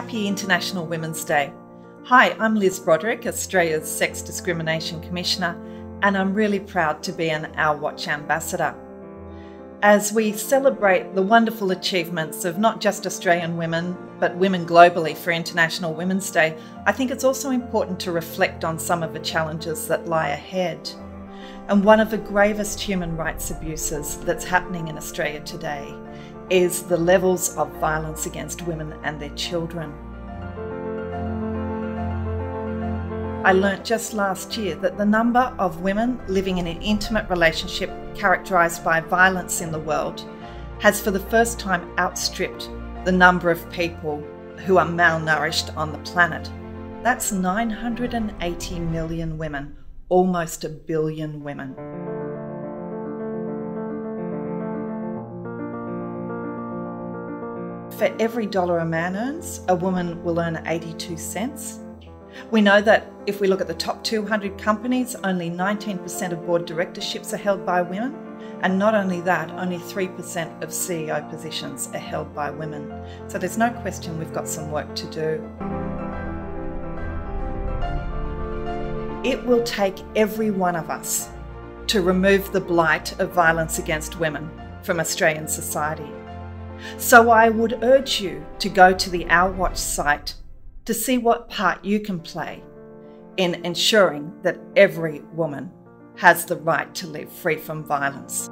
happy International Women's Day. Hi, I'm Liz Broderick, Australia's Sex Discrimination Commissioner, and I'm really proud to be an Our Watch ambassador. As we celebrate the wonderful achievements of not just Australian women, but women globally for International Women's Day, I think it's also important to reflect on some of the challenges that lie ahead. And one of the gravest human rights abuses that's happening in Australia today is the levels of violence against women and their children. I learnt just last year that the number of women living in an intimate relationship characterised by violence in the world has for the first time outstripped the number of people who are malnourished on the planet. That's 980 million women, almost a billion women. For every dollar a man earns, a woman will earn 82 cents. We know that if we look at the top 200 companies, only 19% of board directorships are held by women. And not only that, only 3% of CEO positions are held by women. So there's no question we've got some work to do. It will take every one of us to remove the blight of violence against women from Australian society. So I would urge you to go to the Our Watch site to see what part you can play in ensuring that every woman has the right to live free from violence.